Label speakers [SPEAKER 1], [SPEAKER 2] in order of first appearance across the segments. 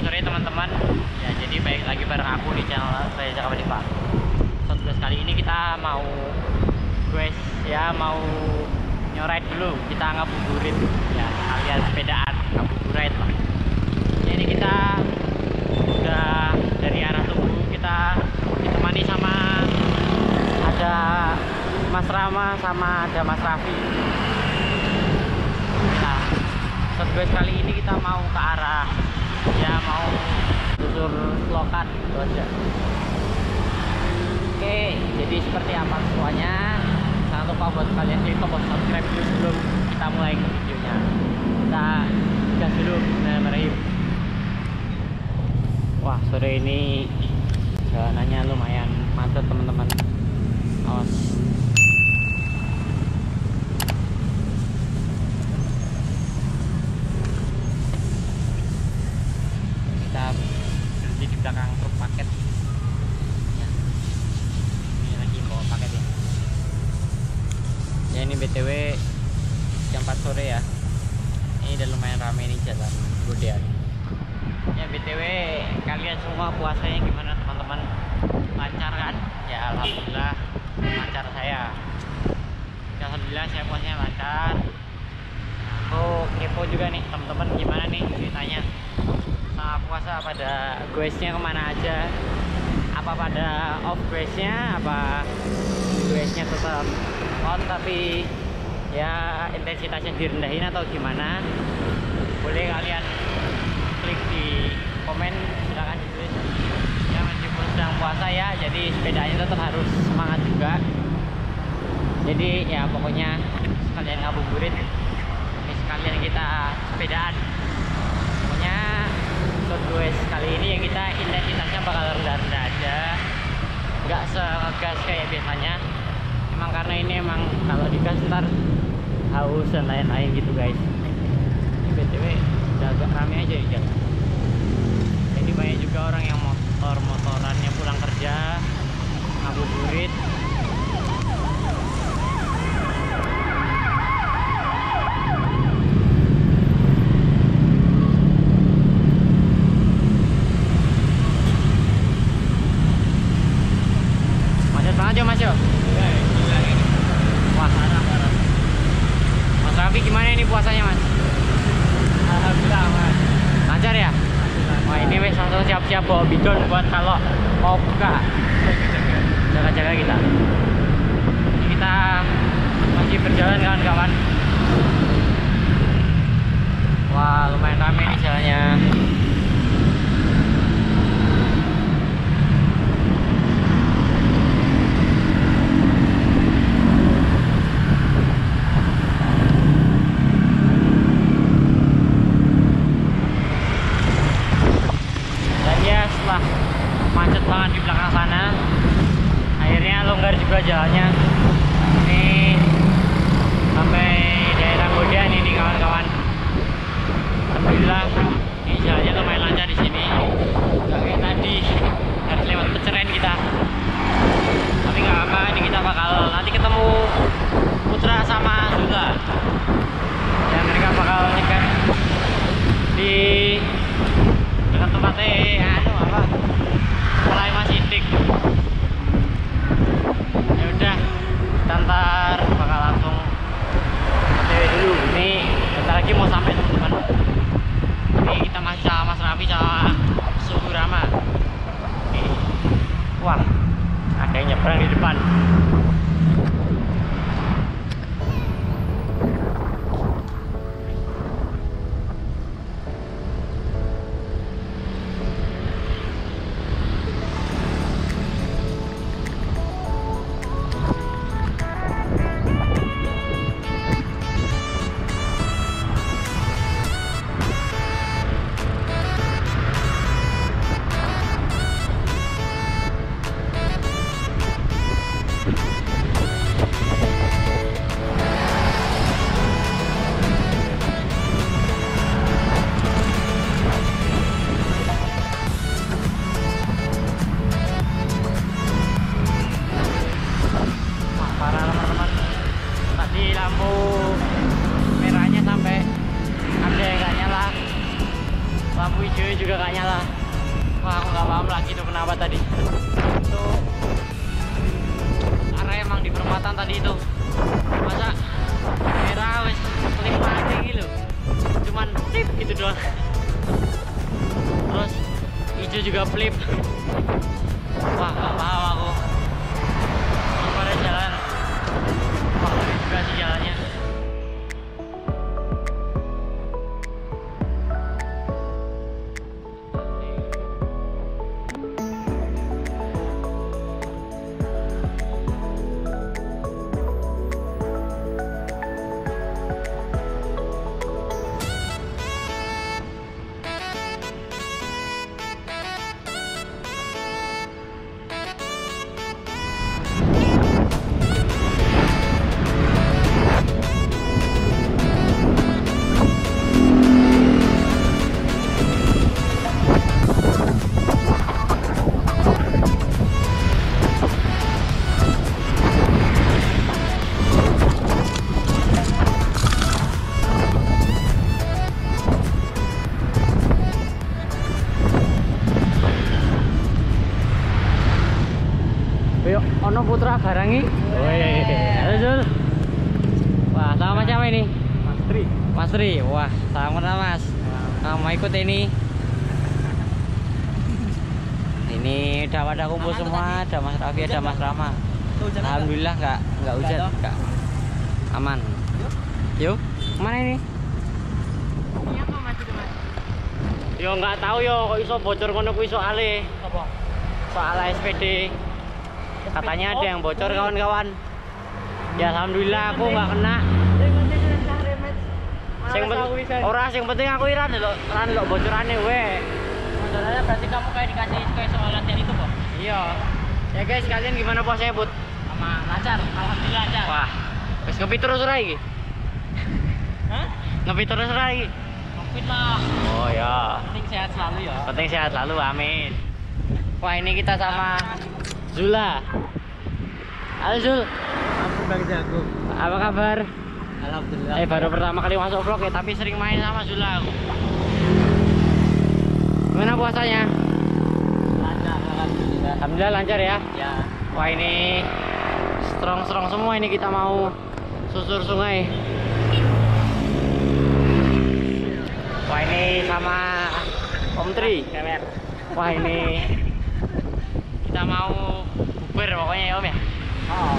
[SPEAKER 1] sore teman-teman. Ya jadi baik lagi bareng aku di channel saya Jaka Pak. Podcast kali ini kita mau Guys ya mau nyoret dulu. Kita ngabuburit Ya alias sepedaan ngabuburit lah Jadi kita udah dari arah Tugu Kita ditemani sama Ada Mas Rama sama ada Mas Raffi. Nah guys kali ini kita mau ke arah ya mau susur lokat itu aja. Oke jadi seperti apa semuanya? Jangan lupa buat kalian klik tombol subscribe dulu sebelum kita mulai ke videonya. Kita gas dulu Bismillahirrahmanirrahim. Wah sore ini jalanannya lumayan macet teman-teman. Awas kita berhenti di belakang truk paket ya. ini lagi bawa paket ya ya btw jam 4 sore ya. Ini udah lumayan rame nih jalan Godean ya. Btw kalian semua puasanya gimana teman-teman? Lancar kan? Ya alhamdulillah lancar saya. Ya, alhamdulillah saya puasanya lancar. Aku kepo juga nih teman-teman gimana nih ceritanya? Sama puasa pada guysnya ke mana aja? Apa pada off guysnya apa guysnya tetap on tapi ya intensitasnya direndahin atau gimana? Boleh kalian klik di komen silahkan ditulis. Ya meskipun sedang puasa ya jadi sepedanya tetap harus semangat juga. Jadi ya pokoknya sekalian ngabuburit ini sekalian kita sepedaan. Pokoknya short guys kali ini ya kita intensitasnya bakal rendah-rendah aja. Nggak segas kayak biasanya. Emang karena ini emang kalau digas ntar haus dan lain-lain gitu guys. Ini btw udah agak rame aja di jalan. Jadi banyak juga orang yang motor motorannya pulang kerja ngabuburit macet banget ya mas yo wah parah parah mas Raffi gimana ini puasanya mas
[SPEAKER 2] Alhamdulillah mas
[SPEAKER 1] lancar ya wah ini wes langsung siap-siap bawa bidon buat kalau mau buka jaga-jaga kita ini kita masih berjalan kawan-kawan wah lumayan rame nih jalannya wah ada yang nyebrang di depan. Tip gitu doang. Terus hijau juga flip. Wah gak paham aku. Pada jalan. Wah juga sih jalannya putra barangi. Wih, halo Zul. Wah, sama siapa ini?
[SPEAKER 2] Mas Tri.
[SPEAKER 1] Mas Tri. Wah, sama Mas. Kamu ikut ini. Ini udah pada kumpul semua, ada Mas Raffi, ada Mas Rama. Alhamdulillah nggak nggak hujan, nggak aman. Yuk, mana ini? Yo nggak tahu yo, kok iso bocor kono kuwi soale.
[SPEAKER 2] Apa?
[SPEAKER 1] Soal SPD. Katanya ada yang bocor kawan-kawan. Ya alhamdulillah aku nggak kena. Sing penting ora sing penting aku iran lho, ran lho bocorane we.
[SPEAKER 2] Masalahnya berarti kamu kayak dikasih kayak soal latihan itu kok.
[SPEAKER 1] Iya. Ya guys, kalian gimana puasanya, Bud?
[SPEAKER 2] Sama lancar, alhamdulillah lancar.
[SPEAKER 1] Wah, wis ngopi terus ora iki?
[SPEAKER 2] Hah?
[SPEAKER 1] Ngopi terus ora iki?
[SPEAKER 2] Covid lah.
[SPEAKER 1] Oh ya.
[SPEAKER 2] Penting sehat selalu ya.
[SPEAKER 1] Penting sehat selalu, amin. Wah, ini kita sama Zula. Halo Zul,
[SPEAKER 2] Ampun Bang Jago.
[SPEAKER 1] apa kabar?
[SPEAKER 2] Alhamdulillah.
[SPEAKER 1] Eh baru pertama kali masuk vlog ya, tapi sering main sama Zula aku. Gimana puasanya?
[SPEAKER 2] lancar, alhamdulillah.
[SPEAKER 1] Alhamdulillah lancar ya.
[SPEAKER 2] Ya.
[SPEAKER 1] Wah ini strong strong semua ini kita mau susur sungai. Wah ini sama Om Tri. Wah ini kita mau bubar pokoknya ya Om ya.
[SPEAKER 2] Oh,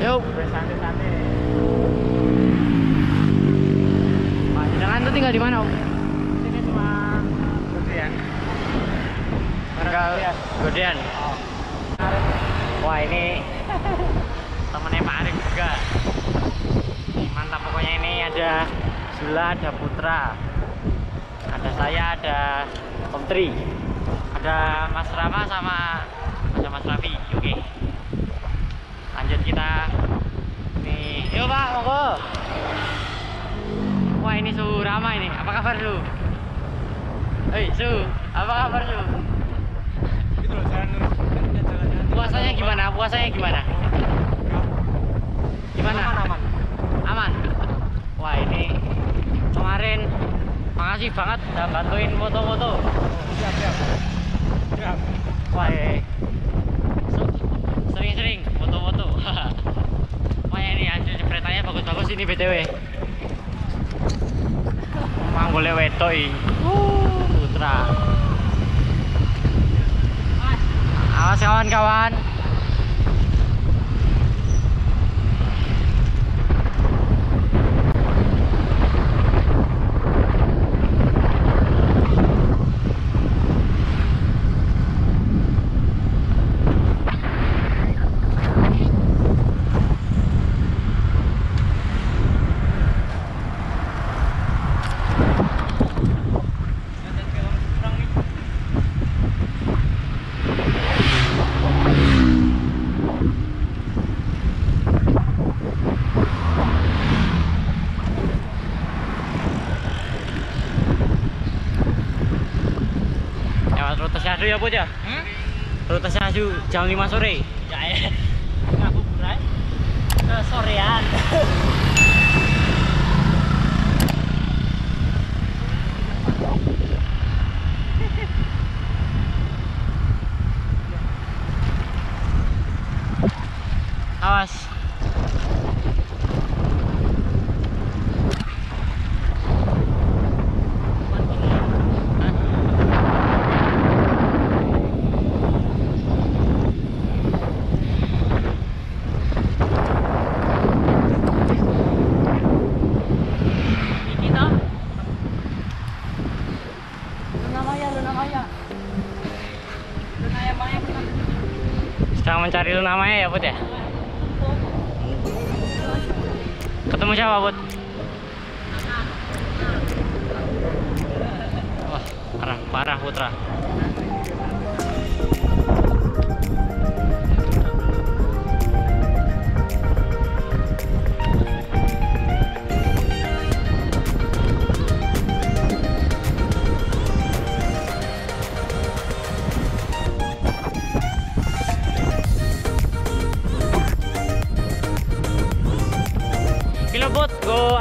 [SPEAKER 1] Yuk.
[SPEAKER 2] bersantai-santai.
[SPEAKER 1] Pak Jenengan tuh tinggal di mana Om?
[SPEAKER 2] Sini cuma kemudian.
[SPEAKER 1] Tinggal Godean.
[SPEAKER 2] Oh.
[SPEAKER 1] Wah ini temennya Pak Arif juga. Mantap pokoknya ini ada Zula, ada Putra, ada saya, ada Om Tri, ada Mas Rama sama ada Mas Raffi. Lanjut kita. Nih, yuk Pak, monggo. Wah ini Su Rama ini. Apa kabar Su? Hei Su, apa kabar Su?
[SPEAKER 2] Itu loh jalan jalan-jalan.
[SPEAKER 1] Puasanya gimana? Puasanya gimana? Gimana?
[SPEAKER 2] Aman, aman.
[SPEAKER 1] Aman. Wah ini kemarin makasih banget udah bantuin foto-foto.
[SPEAKER 2] Siap, siap. Siap.
[SPEAKER 1] Wah eh. Se- sering-sering foto-foto. Wah ini hasil jepretannya bagus-bagus ini btw. Manggolnya wedok ini. Putra. Awas kawan-kawan.
[SPEAKER 2] Ada film kurang nih.
[SPEAKER 1] Ya, syahdu ya?
[SPEAKER 2] Hmm?
[SPEAKER 1] Rute syahdu jam 5 sore.
[SPEAKER 2] Ya, ya. Ngabuburit. Ke
[SPEAKER 1] Sedang mencari Luna Maya ya, Bud ya? Ketemu siapa, Bud? Parah, parah Putra.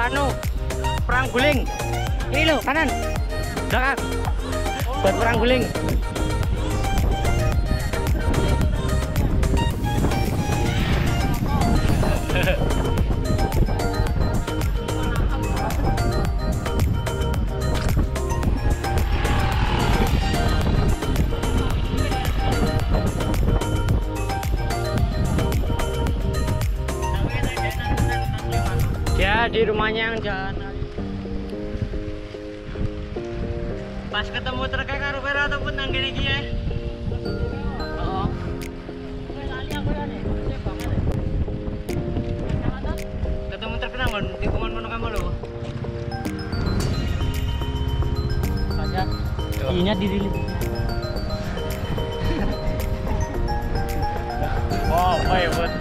[SPEAKER 1] Anu perang guling. Ini lo kanan, belakang. Buat perang guling. Di rumahnya yang jalan. Pas ketemu terkait karo karo ataupun nang kene iki ya. Oh. Ketemu terkenal mon tikungan mono kamu lho.
[SPEAKER 2] Saja.
[SPEAKER 1] Yo.
[SPEAKER 2] Ininya dirilis.
[SPEAKER 1] Oh, apa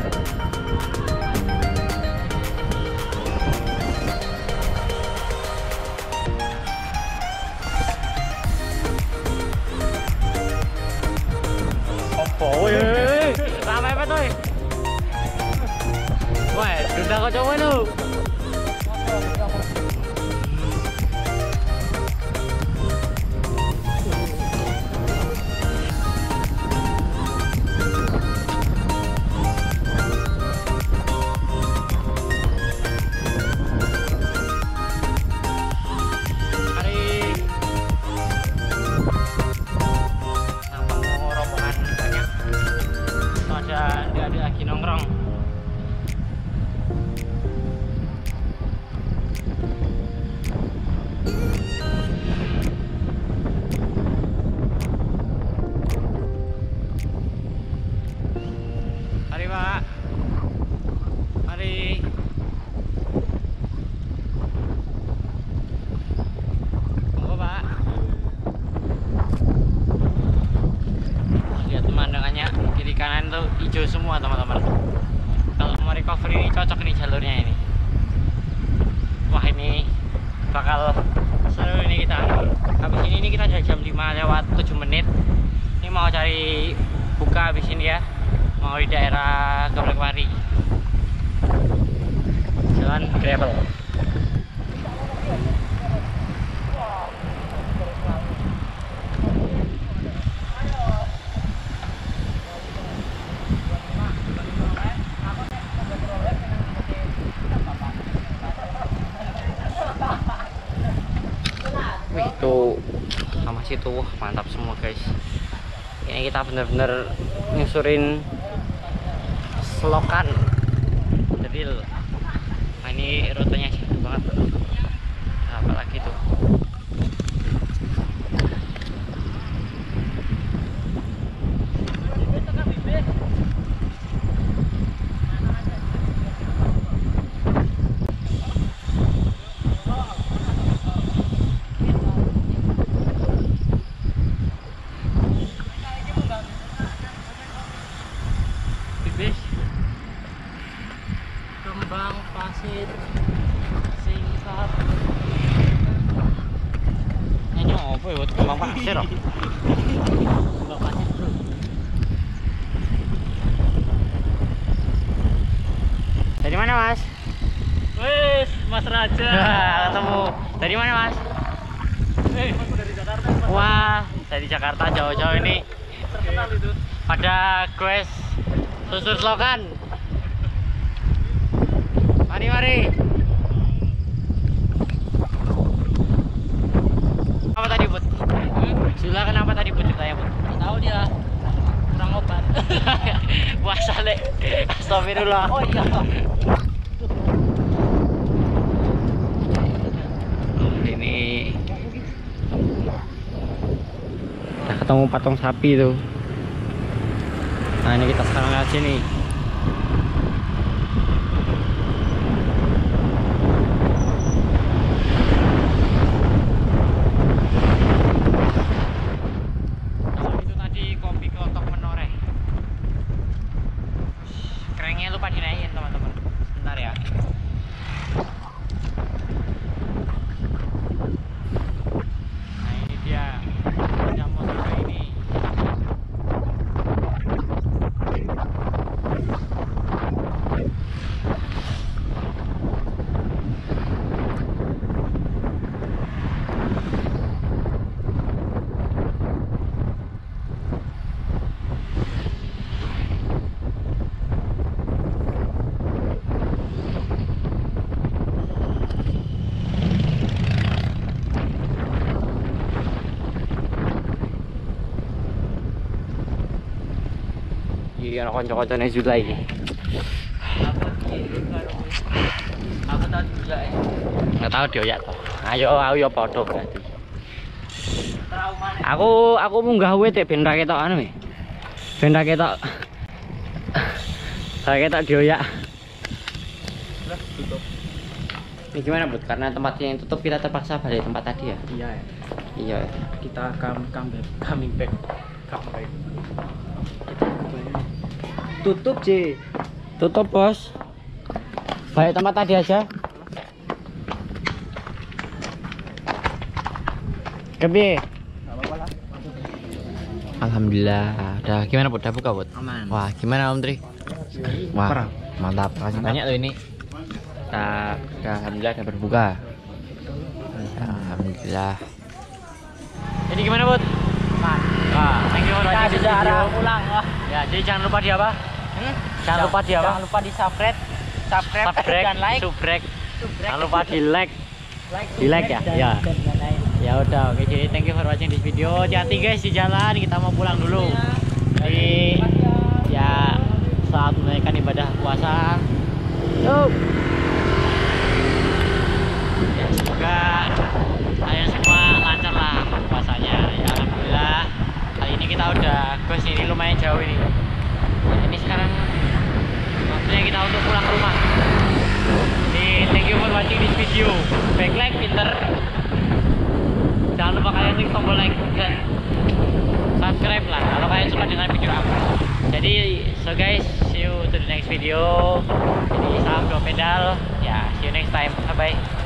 [SPEAKER 1] kanan tuh hijau semua teman-teman. Kalau mau recover ini cocok nih jalurnya ini. Wah ini bakal seru ini kita. Habis ini, ini kita udah jam 5 lewat 7 menit. Ini mau cari buka habis ini ya. Mau di daerah Geblekwari. Jalan gravel. Wih tuh sama situ wah mantap semua guys. Ini kita bener-bener nyusurin selokan Dedil. Nah, ini rutenya sih banget. Apalagi tuh. Bibis.
[SPEAKER 2] Kembang pasir singkat.
[SPEAKER 1] Ini apa ya buat kembang pasir? oh?
[SPEAKER 2] Kembang pasir bro.
[SPEAKER 1] Dari mana mas?
[SPEAKER 2] Wes, Mas Raja.
[SPEAKER 1] Ketemu. Dari mana mas?
[SPEAKER 2] Eh, aku dari Jakarta. Mas.
[SPEAKER 1] Wah, dari Jakarta jauh-jauh ini pada quest susur selokan. Mari mari. Apa tadi bud? Sila kenapa tadi bud ceritanya bud?
[SPEAKER 2] Nggak tahu dia kurang obat.
[SPEAKER 1] Puasa lek. Astagfirullah.
[SPEAKER 2] oh iya.
[SPEAKER 1] Ini Nah, ketemu patung sapi tuh. Nah ini kita sekarang lihat sini. Nah, itu tadi kopi kelotok menoreh. Kerennya lupa dinaikin teman-teman. Sebentar ya. Nah ini dia sepeda motor kayak ini. Iya, ana kanca-kancane Zula iki.
[SPEAKER 2] Aku tahu juga ya.
[SPEAKER 1] Enggak tahu dia ya toh. Ayo aku ya padha berarti. Aku aku munggah wae tek ben ra ketok anu. Ben ra ketok. Ra ketok dioyak.
[SPEAKER 2] Lah, tutup.
[SPEAKER 1] Ini gimana, Bud? Karena tempatnya yang tutup kita terpaksa balik tempat tadi ya.
[SPEAKER 2] Iya ya.
[SPEAKER 1] Iya.
[SPEAKER 2] Kita come come back, coming back. Come back. Tutup, J.
[SPEAKER 1] Tutup, Bos. Balik tempat tadi aja. Kepiye?
[SPEAKER 2] Enggak apa-apa lah.
[SPEAKER 1] Alhamdulillah. Udah gimana, Bud? Udah buka, Bud?
[SPEAKER 2] Aman.
[SPEAKER 1] Wah, gimana Om Tri? Wah, mantap. Makasih banyak loh ini. Udah alhamdulillah udah berbuka. Ya, alhamdulillah. Jadi gimana, Bud?
[SPEAKER 2] Aman.
[SPEAKER 1] Wah, thank you for
[SPEAKER 2] Kita
[SPEAKER 1] watching this
[SPEAKER 2] sudah arah
[SPEAKER 1] video.
[SPEAKER 2] pulang.
[SPEAKER 1] Ya, jadi jangan lupa di apa?
[SPEAKER 2] Hmm?
[SPEAKER 1] Jangan lupa di apa?
[SPEAKER 2] Jangan lupa di subscribe, subscribe,
[SPEAKER 1] Subscribe
[SPEAKER 2] dan like.
[SPEAKER 1] subrek.
[SPEAKER 2] Subrek.
[SPEAKER 1] Jangan lupa di like.
[SPEAKER 2] like,
[SPEAKER 1] di like ya? Ya. Ya udah, oke jadi thank you for watching this video. Hati-hati guys di jalan, kita mau pulang dulu. Jadi ya saat menunaikan ibadah puasa. Yuk. Ya, semoga kalian semua lancar lah puasanya. Ya alhamdulillah. Kali ini kita udah ke sini lumayan jauh ini. Ya, ini sekarang waktunya kita untuk pulang ke rumah. Jadi thank you for watching this video. Back like pinter. Jangan lupa kalian klik tombol like dan subscribe lah kalau kalian suka dengan video aku. Jadi so guys, see you to the next video. Jadi salam dua pedal. Ya, see you next time. Bye bye.